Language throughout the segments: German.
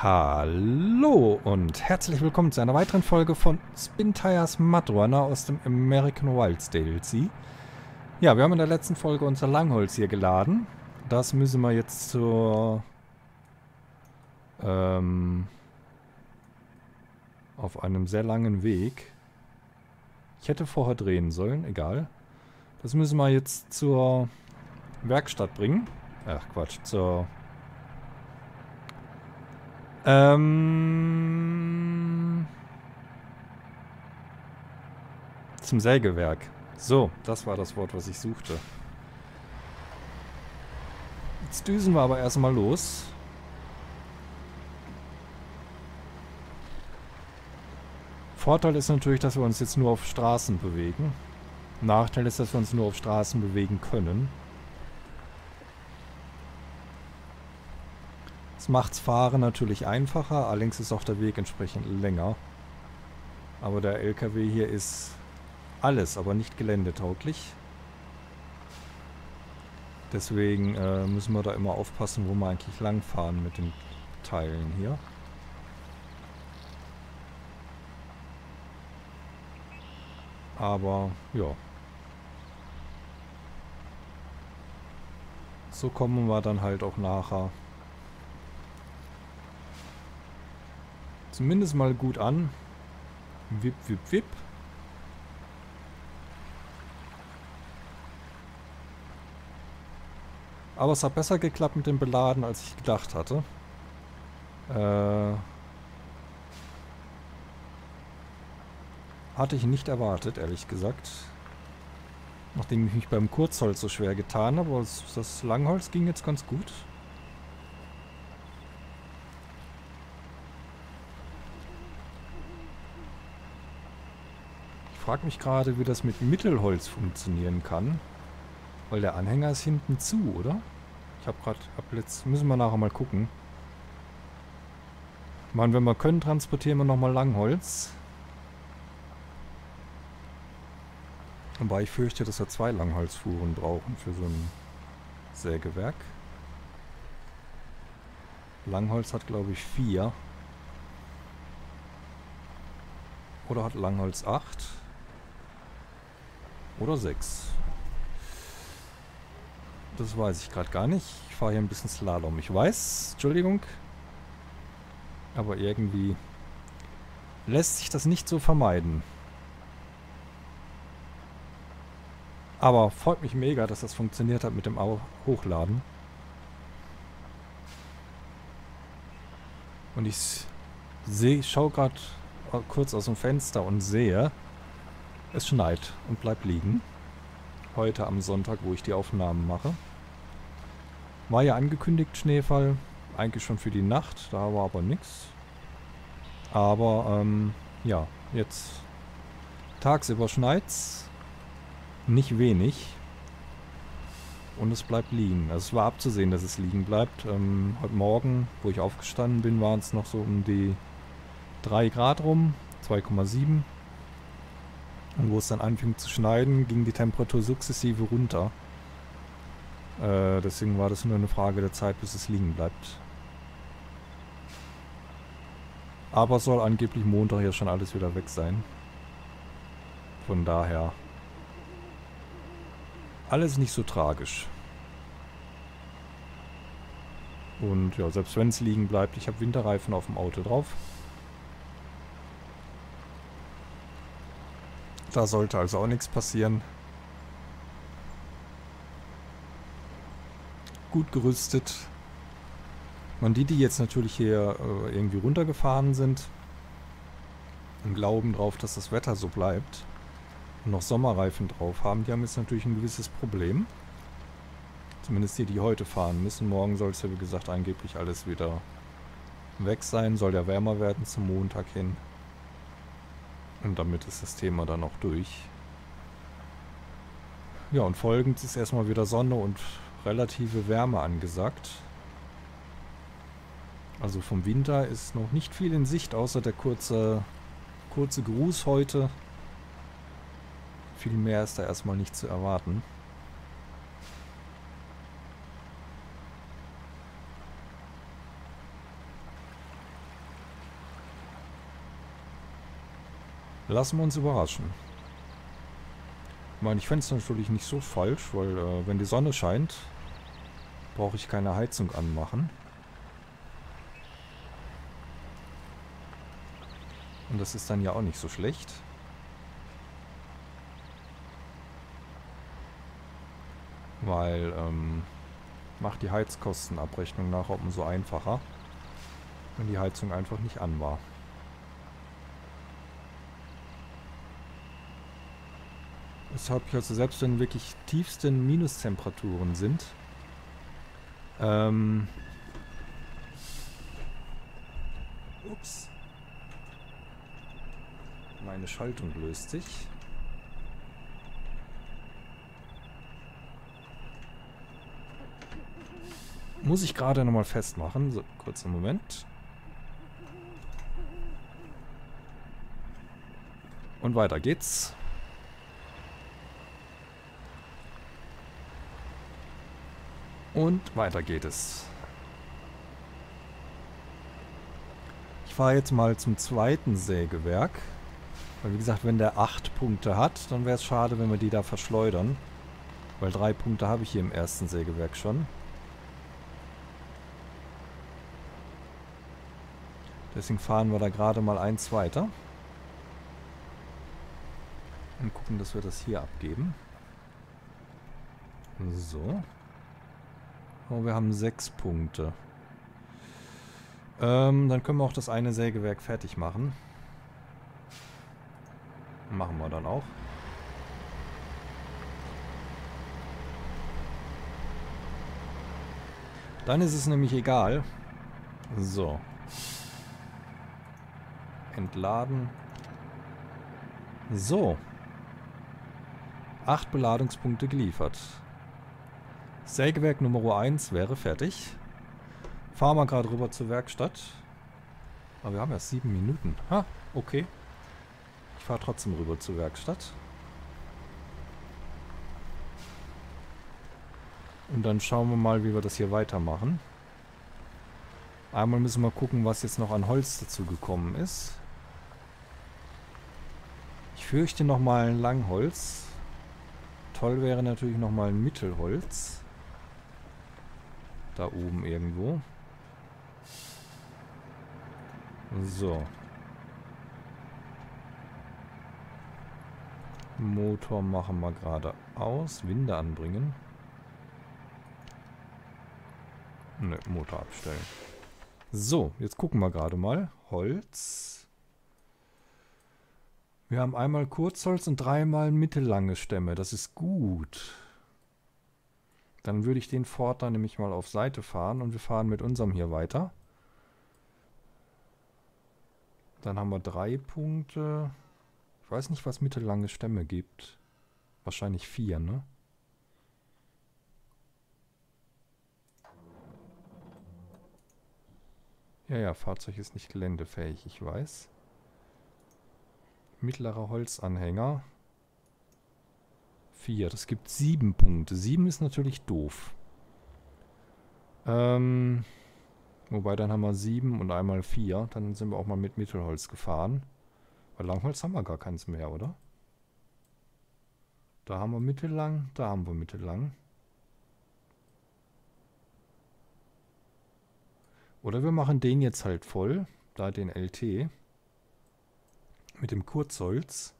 Hallo und herzlich willkommen zu einer weiteren Folge von Spin Tires Mud Runner aus dem American Wilds DLC. Ja, wir haben in der letzten Folge unser Langholz hier geladen. Das müssen wir jetzt zur... Ähm, auf einem sehr langen Weg. Ich hätte vorher drehen sollen, egal. Das müssen wir jetzt zur Werkstatt bringen. Ach Quatsch, zur ähm, zum Sägewerk. So, das war das Wort, was ich suchte. Jetzt düsen wir aber erstmal los. Vorteil ist natürlich, dass wir uns jetzt nur auf Straßen bewegen. Nachteil ist, dass wir uns nur auf Straßen bewegen können. Das macht's Fahren natürlich einfacher, allerdings ist auch der Weg entsprechend länger. Aber der LKW hier ist alles, aber nicht geländetauglich. Deswegen äh, müssen wir da immer aufpassen, wo wir eigentlich langfahren mit den Teilen hier. Aber, ja. So kommen wir dann halt auch nachher zumindest mal gut an. Wip, wip, wip. Aber es hat besser geklappt mit dem Beladen, als ich gedacht hatte. Äh, hatte ich nicht erwartet, ehrlich gesagt. Nachdem ich mich beim Kurzholz so schwer getan habe, aber das Langholz ging jetzt ganz gut. Frage mich gerade, wie das mit Mittelholz funktionieren kann. Weil der Anhänger ist hinten zu, oder? Ich habe gerade... jetzt müssen wir nachher mal gucken. Ich meine, wenn wir können, transportieren wir nochmal Langholz. Wobei ich fürchte, dass wir zwei Langholzfuhren brauchen für so ein Sägewerk. Langholz hat, glaube ich, vier. Oder hat Langholz acht? Oder sechs. Das weiß ich gerade gar nicht. Ich fahre hier ein bisschen Slalom. Ich weiß, Entschuldigung. Aber irgendwie lässt sich das nicht so vermeiden. Aber freut mich mega, dass das funktioniert hat mit dem Hochladen. Und ich sehe, schaue gerade kurz aus dem Fenster und sehe, es schneit und bleibt liegen. Heute am Sonntag, wo ich die Aufnahmen mache. War ja angekündigt Schneefall. Eigentlich schon für die Nacht. Da war aber nichts. Aber, ähm, ja, jetzt tagsüber schneit's. Nicht wenig. Und es bleibt liegen. Also es war abzusehen, dass es liegen bleibt. Ähm, heute Morgen, wo ich aufgestanden bin, waren es noch so um die 3 Grad rum. 2,7. Und wo es dann anfing zu schneiden, ging die Temperatur sukzessive runter. Äh, deswegen war das nur eine Frage der Zeit, bis es liegen bleibt. Aber soll angeblich Montag ja schon alles wieder weg sein. Von daher alles nicht so tragisch. Und ja, selbst wenn es liegen bleibt, ich habe Winterreifen auf dem Auto drauf. Da sollte also auch nichts passieren. Gut gerüstet. Man die, die jetzt natürlich hier äh, irgendwie runtergefahren sind, im Glauben drauf, dass das Wetter so bleibt und noch Sommerreifen drauf haben, die haben jetzt natürlich ein gewisses Problem. Zumindest die, die heute fahren müssen. Morgen soll es ja wie gesagt angeblich alles wieder weg sein. Soll ja wärmer werden zum Montag hin. Und damit ist das Thema dann auch durch. Ja, und folgend ist erstmal wieder Sonne und relative Wärme angesagt. Also vom Winter ist noch nicht viel in Sicht, außer der kurze, kurze Gruß heute. Viel mehr ist da erstmal nicht zu erwarten. Lassen wir uns überraschen. Ich meine, ich fände es natürlich nicht so falsch, weil äh, wenn die Sonne scheint, brauche ich keine Heizung anmachen. Und das ist dann ja auch nicht so schlecht. Weil, ähm, macht die Heizkostenabrechnung nachher umso einfacher, wenn die Heizung einfach nicht an war. Weshalb ich also selbst wenn wirklich tiefsten Minustemperaturen sind, ähm, ups, meine Schaltung löst sich. Muss ich gerade nochmal festmachen. So, kurzer Moment. Und weiter geht's. Und weiter geht es. Ich fahre jetzt mal zum zweiten Sägewerk. Weil wie gesagt, wenn der 8 Punkte hat, dann wäre es schade, wenn wir die da verschleudern. Weil drei Punkte habe ich hier im ersten Sägewerk schon. Deswegen fahren wir da gerade mal eins weiter. Und gucken, dass wir das hier abgeben. So. Oh, wir haben sechs Punkte. Ähm, dann können wir auch das eine Sägewerk fertig machen. Machen wir dann auch. Dann ist es nämlich egal. So. Entladen. So. Acht Beladungspunkte geliefert. Sägewerk Nummer 1 wäre fertig. Fahren wir gerade rüber zur Werkstatt. Aber wir haben erst sieben Minuten. Ha, okay. Ich fahre trotzdem rüber zur Werkstatt. Und dann schauen wir mal, wie wir das hier weitermachen. Einmal müssen wir gucken, was jetzt noch an Holz dazu gekommen ist. Ich fürchte nochmal ein Langholz. Toll wäre natürlich nochmal ein Mittelholz. Da oben irgendwo. So. Motor machen wir gerade aus. Winde anbringen. Ne, Motor abstellen. So, jetzt gucken wir gerade mal. Holz. Wir haben einmal Kurzholz und dreimal mittellange Stämme. Das ist gut. Dann würde ich den Ford dann nämlich mal auf Seite fahren und wir fahren mit unserem hier weiter. Dann haben wir drei Punkte. Ich weiß nicht, was mittellange Stämme gibt. Wahrscheinlich vier, ne? Ja, ja, Fahrzeug ist nicht geländefähig, ich weiß. Mittlerer Holzanhänger. 4. Das gibt 7 Punkte. 7 ist natürlich doof. Ähm, wobei, dann haben wir 7 und einmal 4. Dann sind wir auch mal mit Mittelholz gefahren. Weil Langholz haben wir gar keins mehr, oder? Da haben wir mittellang, da haben wir mittellang. Oder wir machen den jetzt halt voll, da den LT. Mit dem Kurzholz.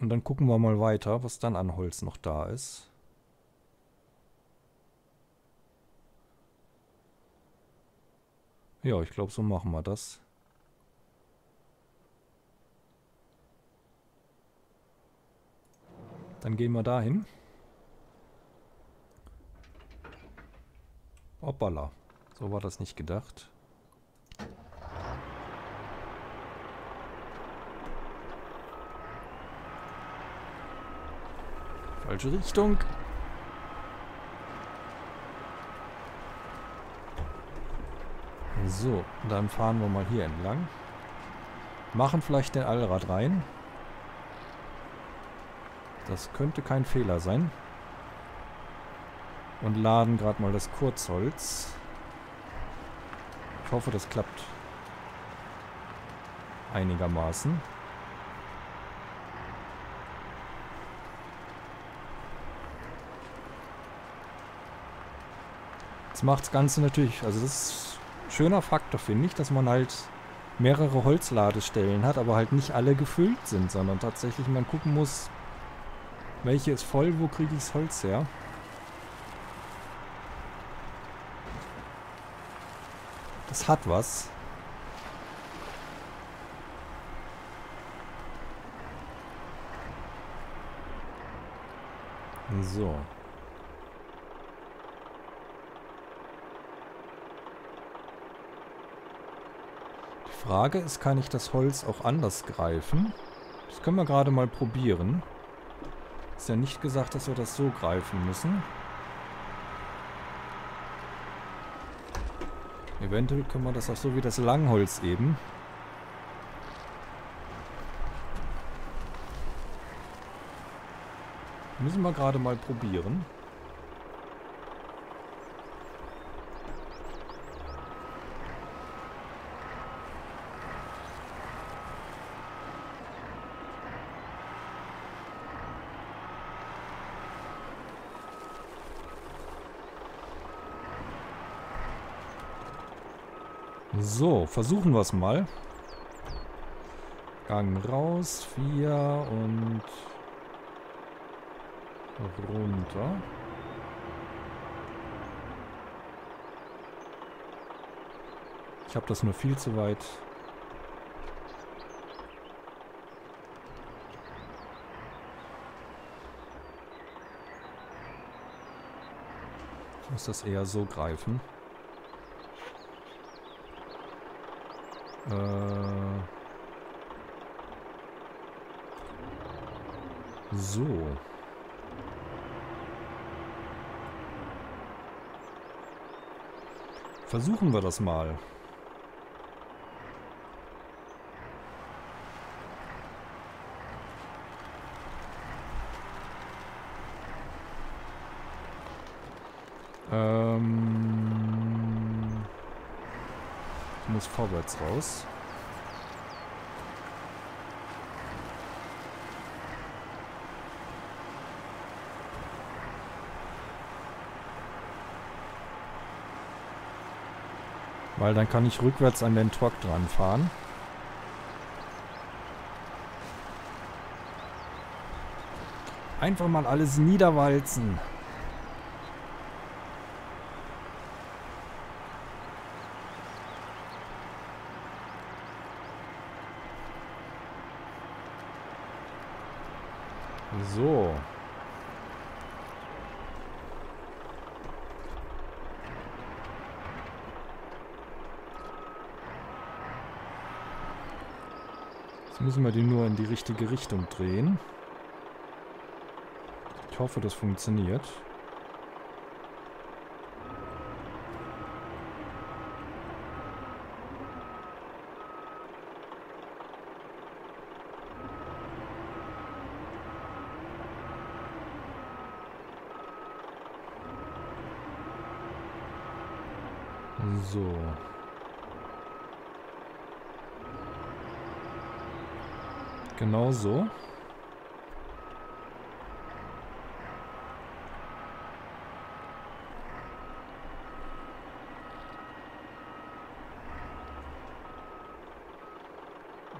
Und dann gucken wir mal weiter, was dann an Holz noch da ist. Ja, ich glaube, so machen wir das. Dann gehen wir dahin. Hoppala. So war das nicht gedacht. Falsche Richtung. So, dann fahren wir mal hier entlang. Machen vielleicht den Allrad rein. Das könnte kein Fehler sein. Und laden gerade mal das Kurzholz. Ich hoffe, das klappt. Einigermaßen. Das macht das Ganze natürlich, also das ist ein schöner Faktor, finde ich, dass man halt mehrere Holzladestellen hat, aber halt nicht alle gefüllt sind, sondern tatsächlich man gucken muss, welche ist voll, wo kriege ich das Holz her. Das hat was. So. Frage ist, kann ich das Holz auch anders greifen? Das können wir gerade mal probieren. Ist ja nicht gesagt, dass wir das so greifen müssen. Eventuell können wir das auch so wie das Langholz eben. Müssen wir gerade mal probieren. So, versuchen wir es mal. Gang raus, vier und runter. Ich habe das nur viel zu weit. Ich muss das eher so greifen. Äh so. Versuchen wir das mal. Muss vorwärts raus. Weil dann kann ich rückwärts an den Truck dran fahren. Einfach mal alles niederwalzen. So. Jetzt müssen wir die nur in die richtige Richtung drehen. Ich hoffe, das funktioniert. So. Genau so.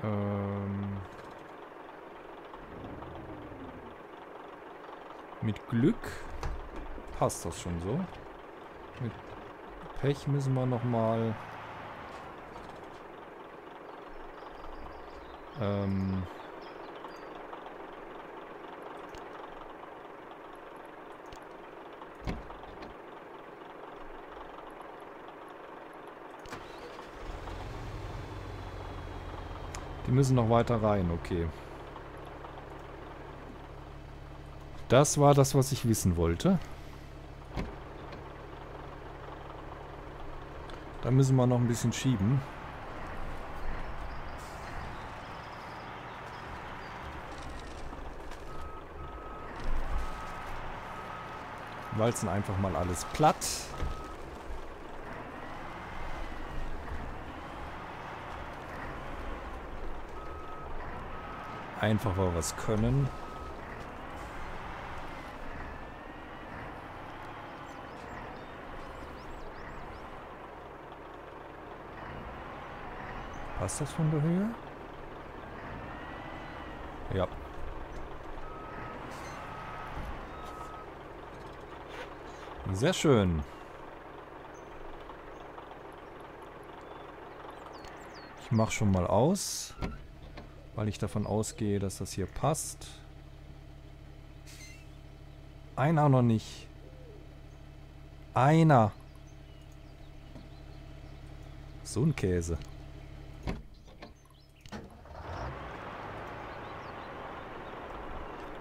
Ähm Mit Glück passt das schon so. Mit Pech müssen wir nochmal... Ähm... Die müssen noch weiter rein, okay. Das war das, was ich wissen wollte. Da müssen wir noch ein bisschen schieben. Walzen einfach mal alles platt. Einfach weil was können. Passt das von der Höhe? Ja. Sehr schön. Ich mache schon mal aus, weil ich davon ausgehe, dass das hier passt. Einer noch nicht. Einer. So ein Käse.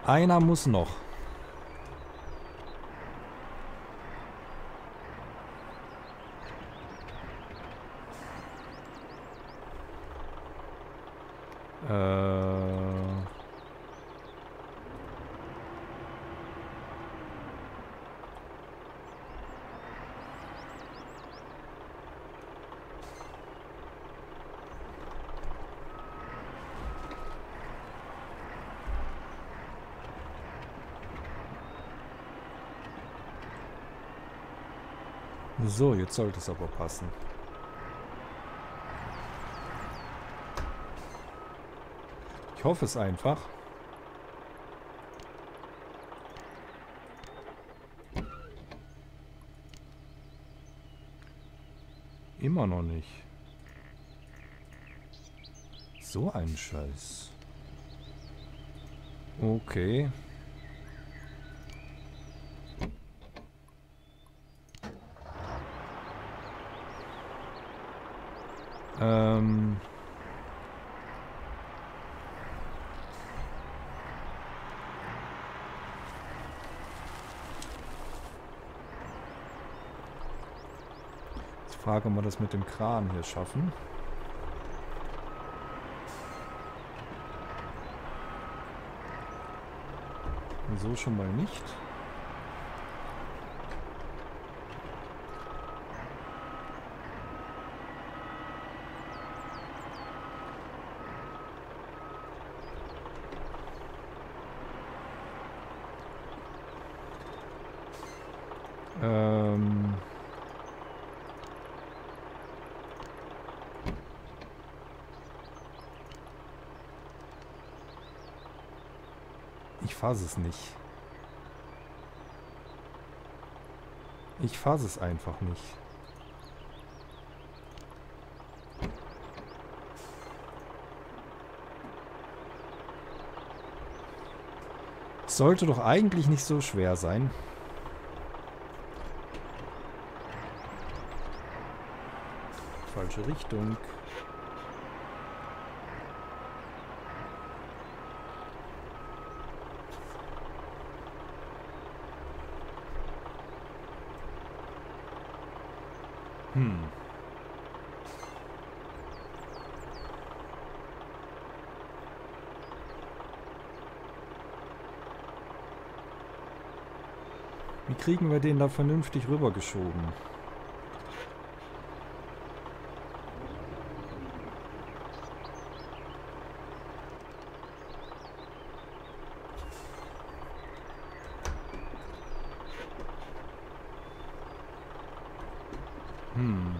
Einer muss noch. So, jetzt sollte es aber passen. Ich hoffe es einfach. Immer noch nicht. So ein Scheiß. Okay. Ähm... Jetzt frage, ob wir das mit dem Kran hier schaffen. So schon mal nicht. Fasse es nicht. Ich fasse es einfach nicht. Sollte doch eigentlich nicht so schwer sein. Falsche Richtung. Hm. Wie kriegen wir den da vernünftig rübergeschoben? Hm.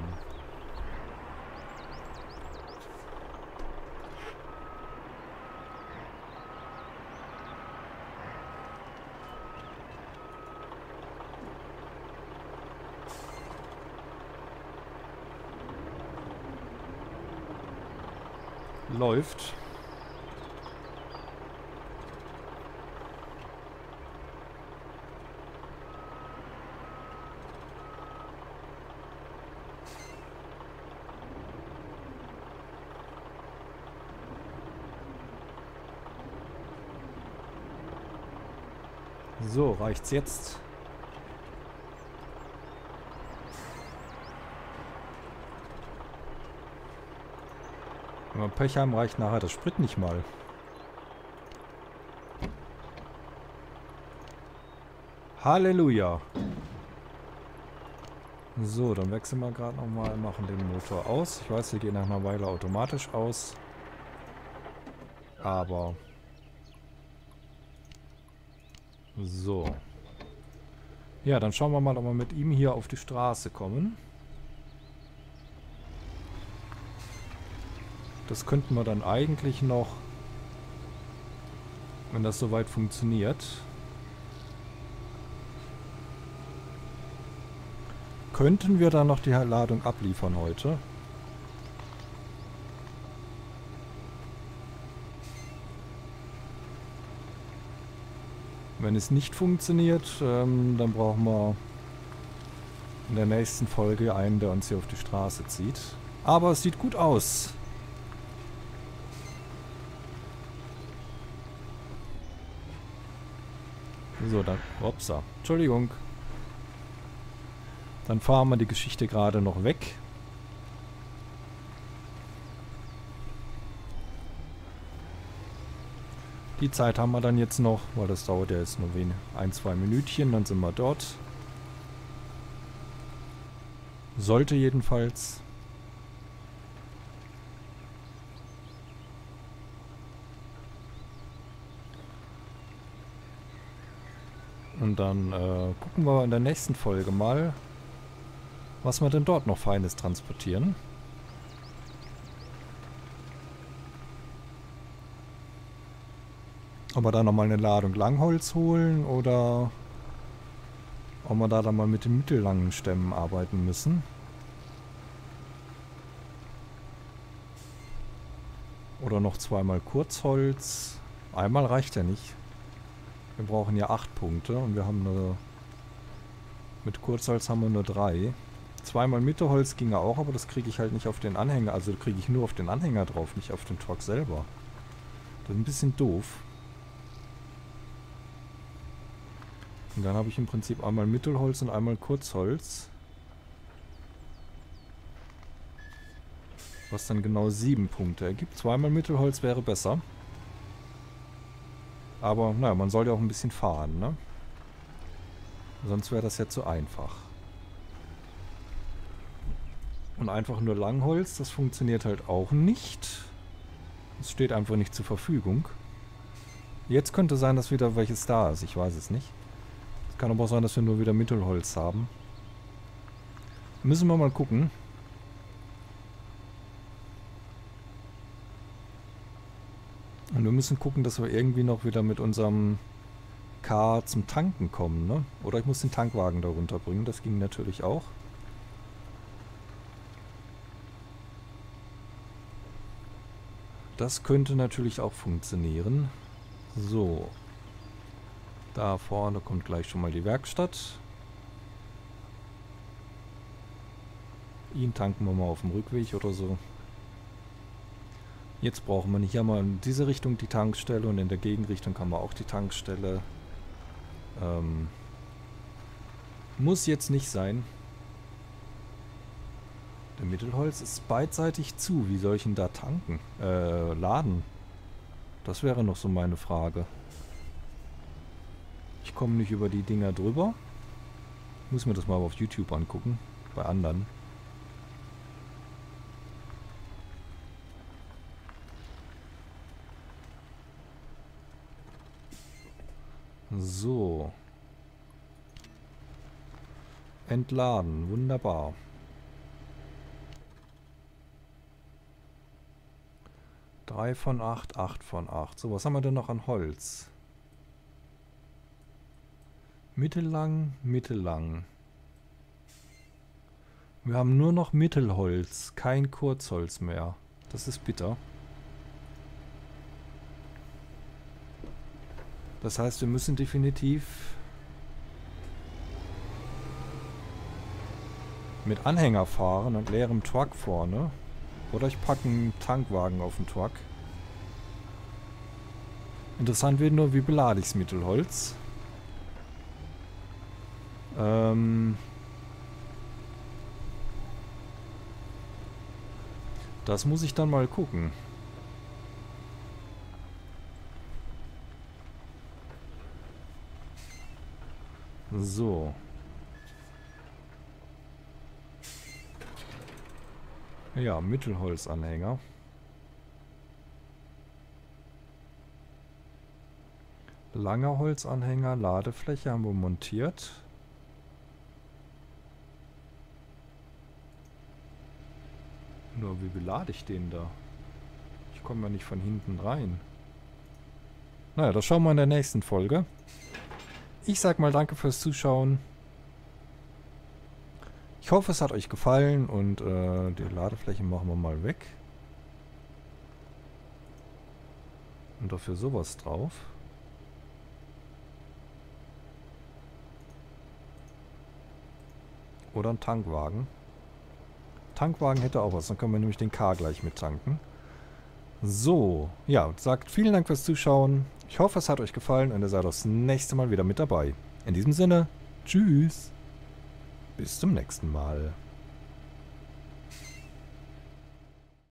Läuft. So, reicht's jetzt? Wenn wir Pech haben, reicht nachher das Sprit nicht mal. Halleluja. So, dann wechseln wir gerade nochmal, machen den Motor aus. Ich weiß, die gehen nach einer Weile automatisch aus. Aber So. Ja, dann schauen wir mal, ob wir mit ihm hier auf die Straße kommen. Das könnten wir dann eigentlich noch, wenn das soweit funktioniert, könnten wir dann noch die Ladung abliefern heute. Wenn es nicht funktioniert, ähm, dann brauchen wir in der nächsten Folge einen, der uns hier auf die Straße zieht. Aber es sieht gut aus. So, dann... Upsa. Entschuldigung. Dann fahren wir die Geschichte gerade noch weg. Die Zeit haben wir dann jetzt noch, weil das dauert ja jetzt nur wenig, ein, zwei Minütchen, dann sind wir dort. Sollte jedenfalls. Und dann äh, gucken wir in der nächsten Folge mal, was wir denn dort noch Feines transportieren. Ob wir da nochmal eine Ladung Langholz holen oder ob wir da dann mal mit den mittellangen Stämmen arbeiten müssen. Oder noch zweimal Kurzholz. Einmal reicht ja nicht. Wir brauchen ja acht Punkte und wir haben nur... Mit Kurzholz haben wir nur drei. Zweimal Mittelholz ginge auch, aber das kriege ich halt nicht auf den Anhänger. Also kriege ich nur auf den Anhänger drauf, nicht auf den Truck selber. Das ist ein bisschen doof. Und dann habe ich im Prinzip einmal Mittelholz und einmal Kurzholz. Was dann genau sieben Punkte ergibt. Zweimal Mittelholz wäre besser. Aber, naja, man soll ja auch ein bisschen fahren, ne? Sonst wäre das ja zu einfach. Und einfach nur Langholz, das funktioniert halt auch nicht. Es steht einfach nicht zur Verfügung. Jetzt könnte sein, dass wieder welches da ist. Ich weiß es nicht. Kann aber auch sein, dass wir nur wieder Mittelholz haben. Müssen wir mal gucken. Und wir müssen gucken, dass wir irgendwie noch wieder mit unserem K zum Tanken kommen, ne? Oder ich muss den Tankwagen da runterbringen, das ging natürlich auch. Das könnte natürlich auch funktionieren. So, da vorne kommt gleich schon mal die Werkstatt. Ihn tanken wir mal auf dem Rückweg oder so. Jetzt brauchen wir nicht. Wir in diese Richtung die Tankstelle und in der Gegenrichtung haben wir auch die Tankstelle. Ähm, muss jetzt nicht sein. Der Mittelholz ist beidseitig zu. Wie soll ich ihn da tanken? Äh, laden? Das wäre noch so meine Frage. Ich komme nicht über die Dinger drüber. Muss mir das mal auf YouTube angucken. Bei anderen. So. Entladen. Wunderbar. Drei von acht, acht von acht. So, was haben wir denn noch an Holz? Mittellang, mittellang. Wir haben nur noch Mittelholz, kein Kurzholz mehr. Das ist bitter. Das heißt, wir müssen definitiv mit Anhänger fahren und leerem Truck vorne. Oder ich packe einen Tankwagen auf den Truck. Interessant wird nur, wie belade ich das Mittelholz. Ähm das muss ich dann mal gucken. So. Ja, Mittelholzanhänger. Langer Holzanhänger, Ladefläche haben wir montiert. Nur wie belade ich den da? Ich komme ja nicht von hinten rein. Naja, das schauen wir in der nächsten Folge. Ich sag mal danke fürs Zuschauen. Ich hoffe, es hat euch gefallen und äh, die Ladefläche machen wir mal weg. Und dafür sowas drauf. Oder ein Tankwagen. Tankwagen hätte auch was, dann können wir nämlich den K gleich mit tanken. So, ja, sagt vielen Dank fürs Zuschauen. Ich hoffe, es hat euch gefallen und ihr seid das nächste Mal wieder mit dabei. In diesem Sinne, tschüss. Bis zum nächsten Mal.